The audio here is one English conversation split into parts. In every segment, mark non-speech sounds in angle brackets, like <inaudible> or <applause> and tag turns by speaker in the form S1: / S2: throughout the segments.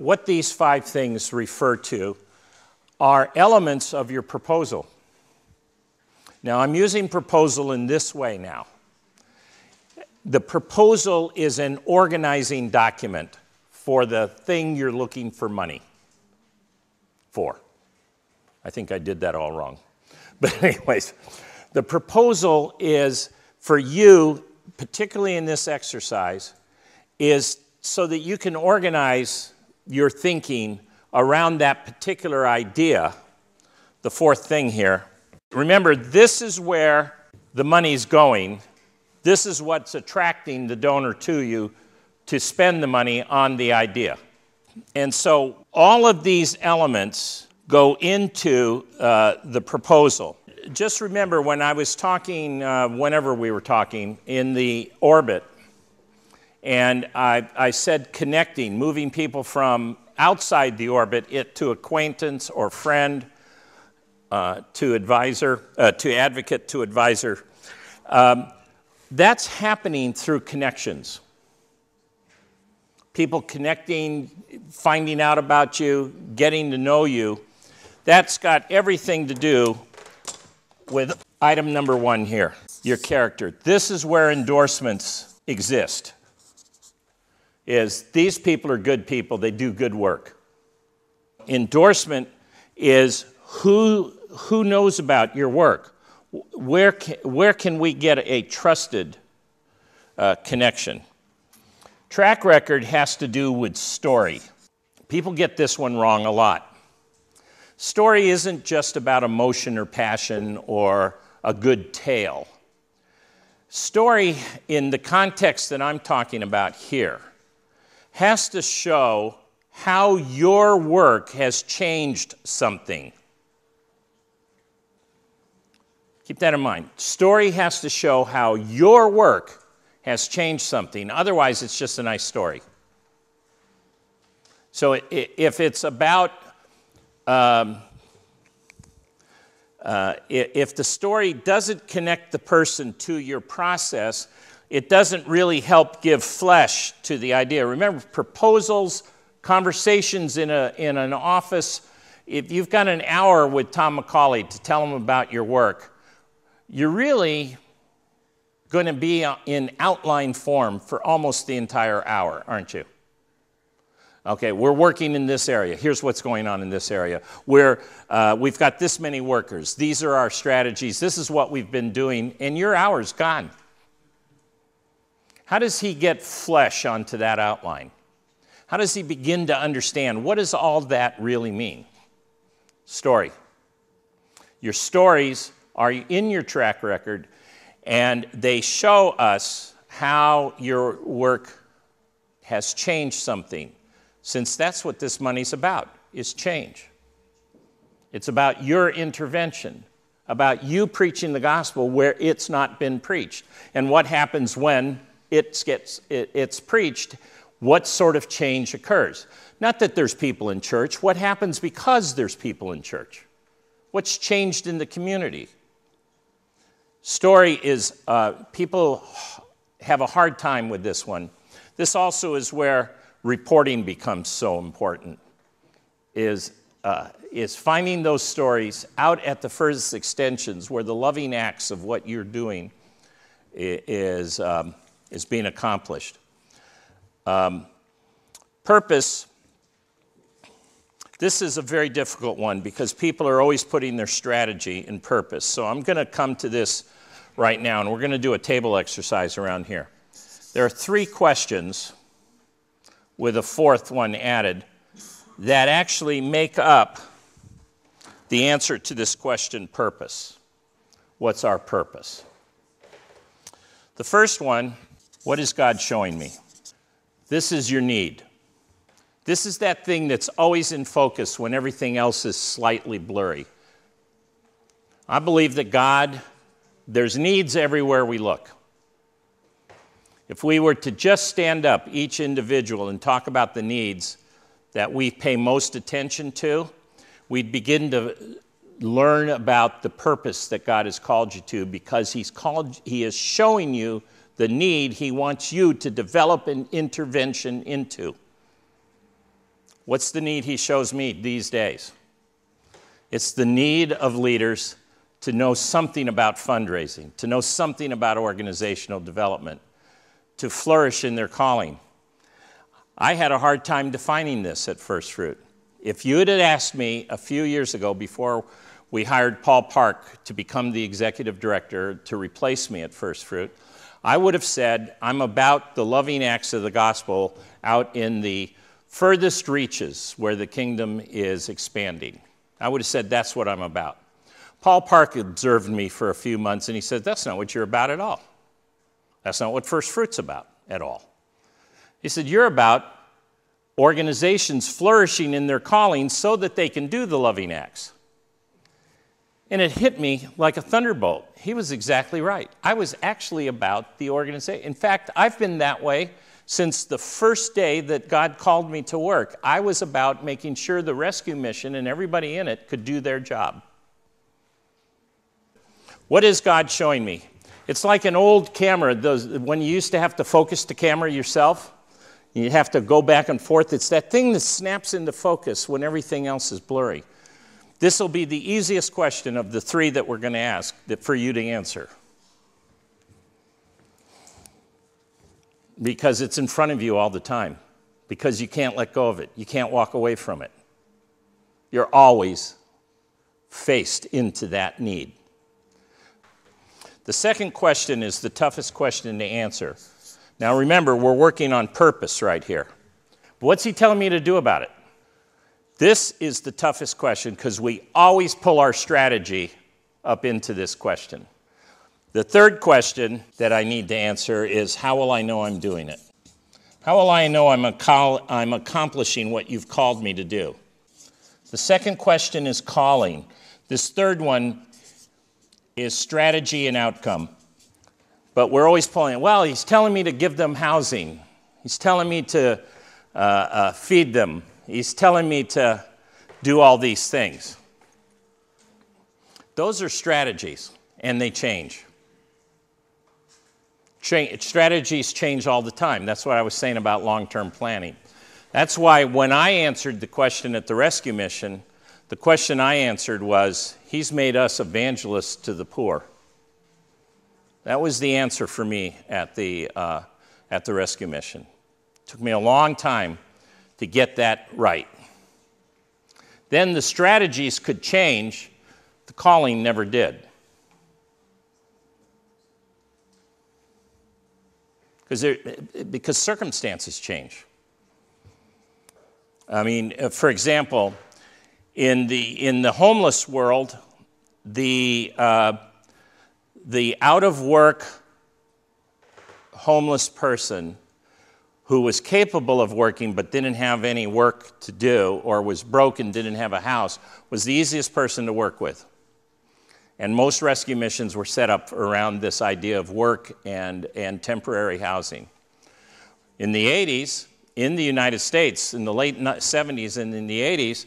S1: what these five things refer to are elements of your proposal. Now, I'm using proposal in this way now. The proposal is an organizing document for the thing you're looking for money for. I think I did that all wrong. <laughs> But, anyways, the proposal is for you, particularly in this exercise, is so that you can organize your thinking around that particular idea. The fourth thing here remember, this is where the money's going. This is what's attracting the donor to you to spend the money on the idea. And so all of these elements go into uh, the proposal. Just remember when I was talking, uh, whenever we were talking, in the orbit, and I, I said connecting, moving people from outside the orbit it, to acquaintance or friend, uh, to advisor, uh, to advocate, to advisor. Um, that's happening through connections. People connecting, finding out about you, getting to know you. That's got everything to do with item number one here your character. This is where endorsements exist. Is these people are good people, they do good work. Endorsement is who, who knows about your work? Where can, where can we get a trusted uh, connection? Track record has to do with story. People get this one wrong a lot. Story isn't just about emotion or passion or a good tale. Story, in the context that I'm talking about here, has to show how your work has changed something. Keep that in mind. Story has to show how your work has changed something. Otherwise, it's just a nice story. So if it's about um, uh, if the story doesn't connect the person to your process, it doesn't really help give flesh to the idea. Remember, proposals, conversations in, a, in an office, if you've got an hour with Tom McCauley to tell him about your work, you're really going to be in outline form for almost the entire hour, aren't you? Okay, we're working in this area. Here's what's going on in this area. Where uh, we've got this many workers. These are our strategies. This is what we've been doing, and your hour's gone. How does he get flesh onto that outline? How does he begin to understand what does all that really mean? Story. Your stories are in your track record, and they show us how your work has changed something since that's what this money's about, is change. It's about your intervention, about you preaching the gospel where it's not been preached. And what happens when it gets, it, it's preached, what sort of change occurs. Not that there's people in church, what happens because there's people in church? What's changed in the community? Story is, uh, people have a hard time with this one. This also is where reporting becomes so important is, uh, is finding those stories out at the furthest extensions where the loving acts of what you're doing is, um, is being accomplished. Um, purpose, this is a very difficult one because people are always putting their strategy in purpose. So I'm going to come to this right now, and we're going to do a table exercise around here. There are three questions with a fourth one added that actually make up the answer to this question purpose. What's our purpose? The first one what is God showing me? This is your need. This is that thing that's always in focus when everything else is slightly blurry. I believe that God, there's needs everywhere we look. If we were to just stand up, each individual, and talk about the needs that we pay most attention to, we'd begin to learn about the purpose that God has called you to because He's called, He is showing you the need He wants you to develop an intervention into. What's the need he shows me these days? It's the need of leaders to know something about fundraising, to know something about organizational development, to flourish in their calling. I had a hard time defining this at First Fruit. If you had asked me a few years ago before we hired Paul Park to become the executive director to replace me at First Fruit, I would have said, I'm about the loving acts of the gospel out in the furthest reaches where the kingdom is expanding. I would have said, that's what I'm about. Paul Park observed me for a few months and he said, That's not what you're about at all. That's not what First Fruit's about at all. He said, You're about organizations flourishing in their calling so that they can do the loving acts. And it hit me like a thunderbolt. He was exactly right. I was actually about the organization. In fact, I've been that way since the first day that God called me to work, I was about making sure the rescue mission and everybody in it could do their job. What is God showing me? It's like an old camera, those, when you used to have to focus the camera yourself, you have to go back and forth. It's that thing that snaps into focus when everything else is blurry. This will be the easiest question of the three that we're going to ask for you to answer. because it's in front of you all the time, because you can't let go of it, you can't walk away from it. You're always faced into that need. The second question is the toughest question to answer. Now remember, we're working on purpose right here. What's he telling me to do about it? This is the toughest question because we always pull our strategy up into this question. The third question that I need to answer is how will I know I'm doing it? How will I know I'm, I'm accomplishing what you've called me to do? The second question is calling. This third one is strategy and outcome. But we're always pulling, well, he's telling me to give them housing. He's telling me to uh, uh, feed them. He's telling me to do all these things. Those are strategies, and they change strategies change all the time. That's what I was saying about long term planning. That's why when I answered the question at the rescue mission, the question I answered was He's made us evangelists to the poor. That was the answer for me at the, uh, at the rescue mission. It took me a long time to get that right. Then the strategies could change, the calling never did. because, because circumstances change. I mean, uh, for example, in the, in the homeless world, the, uh, the out of work homeless person who was capable of working but didn't have any work to do or was broken, didn't have a house, was the easiest person to work with. And most rescue missions were set up around this idea of work and, and temporary housing. In the 80s, in the United States, in the late 70s and in the 80s,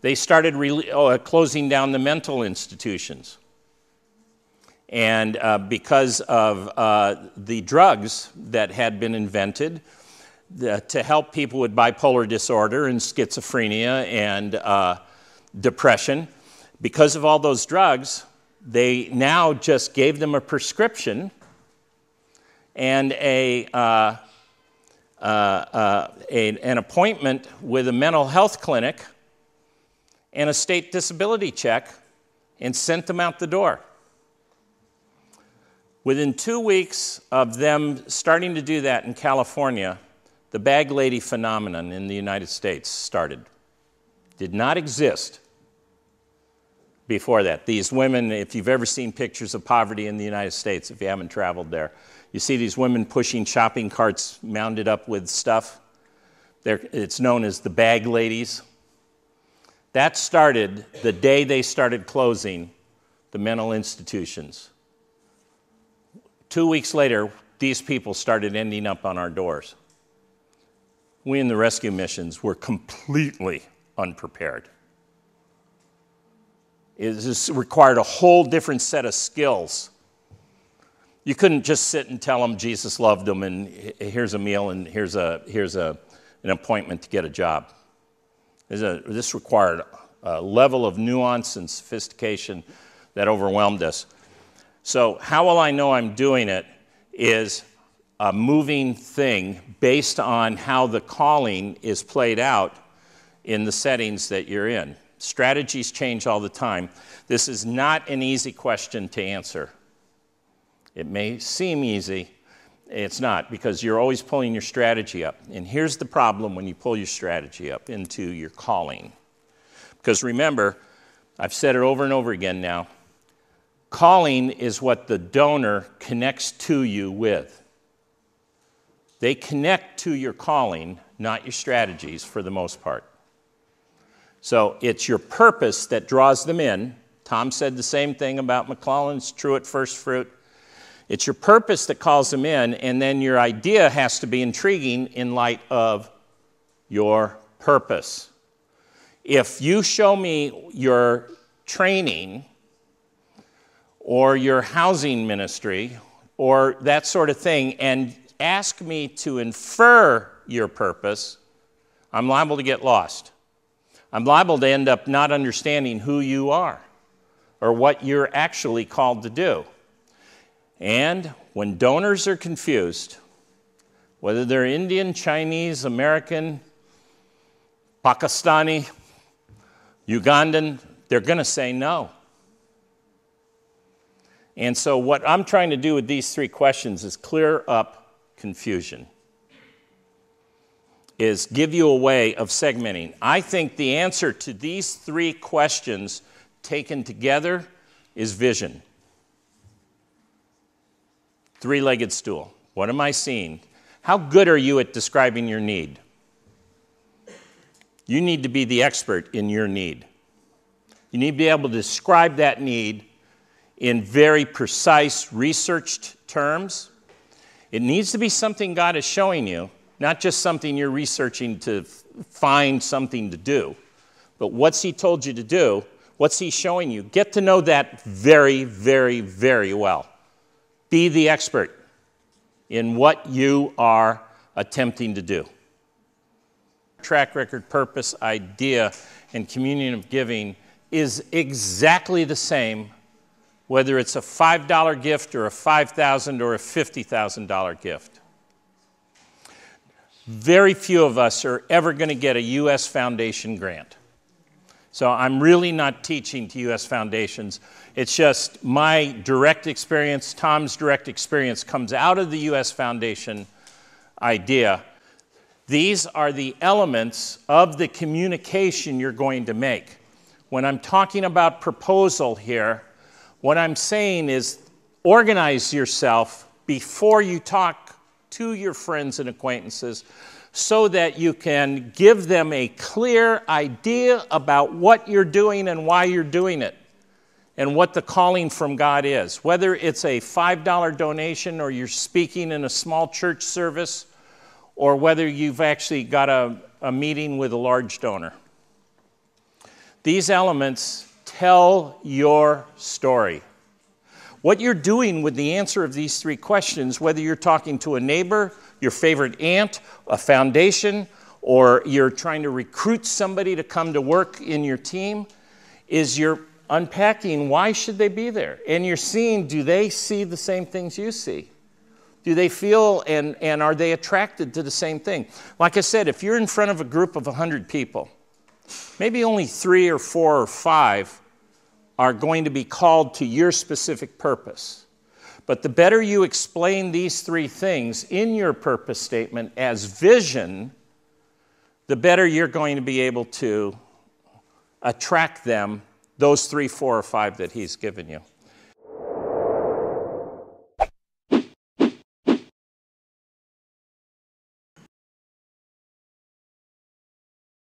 S1: they started re- uh, closing down the mental institutions. And uh, because of uh, the drugs that had been invented the, to help people with bipolar disorder and schizophrenia and uh, depression, because of all those drugs, they now just gave them a prescription and a, uh, uh, uh, a, an appointment with a mental health clinic and a state disability check and sent them out the door. Within two weeks of them starting to do that in California, the bag lady phenomenon in the United States started. Did not exist before that. These women, if you've ever seen pictures of poverty in the United States, if you haven't traveled there, you see these women pushing shopping carts mounded up with stuff. They're, it's known as the bag ladies. That started the day they started closing the mental institutions. Two weeks later, these people started ending up on our doors. We in the rescue missions were completely unprepared. It required a whole different set of skills. You couldn't just sit and tell them Jesus loved them and here's a meal and here's, a, here's a, an appointment to get a job. This required a level of nuance and sophistication that overwhelmed us. So, how will I know I'm doing it is a moving thing based on how the calling is played out in the settings that you're in. Strategies change all the time. This is not an easy question to answer. It may seem easy, it's not, because you're always pulling your strategy up. And here's the problem when you pull your strategy up into your calling. Because remember, I've said it over and over again now calling is what the donor connects to you with. They connect to your calling, not your strategies for the most part. So it's your purpose that draws them in. Tom said the same thing about McClelland's true at first fruit. It's your purpose that calls them in, and then your idea has to be intriguing in light of your purpose. If you show me your training or your housing ministry or that sort of thing and ask me to infer your purpose, I'm liable to get lost. I'm liable to end up not understanding who you are or what you're actually called to do. And when donors are confused, whether they're Indian, Chinese, American, Pakistani, Ugandan, they're going to say no. And so, what I'm trying to do with these three questions is clear up confusion, is give you a way of segmenting. I think the answer to these three questions taken together is vision. Three legged stool. What am I seeing? How good are you at describing your need? You need to be the expert in your need. You need to be able to describe that need in very precise, researched terms. It needs to be something God is showing you, not just something you're researching to find something to do. But what's He told you to do? What's He showing you? Get to know that very, very, very well. Be the expert in what you are attempting to do. Track record, purpose, idea, and communion of giving is exactly the same whether it's a $5 gift or a 5,000 or a $50,000 gift. Very few of us are ever going to get a U.S. Foundation grant. So I'm really not teaching to U.S. foundations. It's just my direct experience, Tom's direct experience comes out of the U.S. Foundation idea. These are the elements of the communication you're going to make. When I'm talking about proposal here, what I'm saying is organize yourself before you talk to your friends and acquaintances so that you can give them a clear idea about what you're doing and why you're doing it and what the calling from God is. Whether it's a $5 donation or you're speaking in a small church service or whether you've actually got a, a meeting with a large donor. These elements tell your story. What you're doing with the answer of these three questions, whether you're talking to a neighbor, your favorite aunt, a foundation, or you're trying to recruit somebody to come to work in your team, is you're unpacking why should they be there? And you're seeing do they see the same things you see? Do they feel and, and are they attracted to the same thing? Like I said, if you're in front of a group of 100 people, maybe only three or four or five are going to be called to your specific purpose. But the better you explain these three things in your purpose statement as vision, the better you're going to be able to attract them, those three, four, or five that He's given you.